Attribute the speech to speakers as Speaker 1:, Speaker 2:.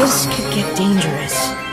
Speaker 1: This could get dangerous.